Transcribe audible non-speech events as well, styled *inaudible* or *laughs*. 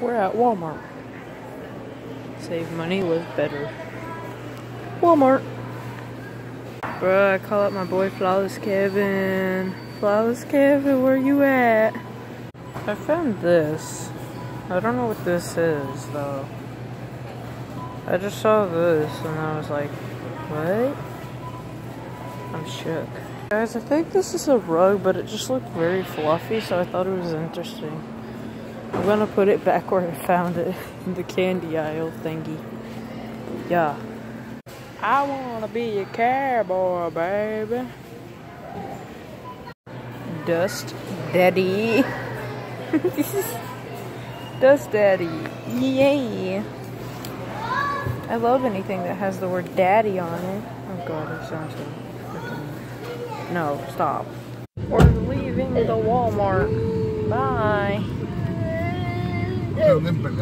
We're at Walmart. Save money, live better. Walmart. Bruh, I call up my boy Flawless Kevin. Flawless Kevin, where you at? I found this. I don't know what this is, though. I just saw this and I was like, what? I'm shook. Guys, I think this is a rug, but it just looked very fluffy, so I thought it was interesting. I'm gonna put it back where I found it, in the candy aisle thingy. Yeah. I wanna be a cowboy, baby. Dust Daddy. *laughs* Dust Daddy. Yay. I love anything that has the word daddy on it. Oh god, it sounds so freaking. No, stop. We're leaving the Walmart. Bye. dónde empezar.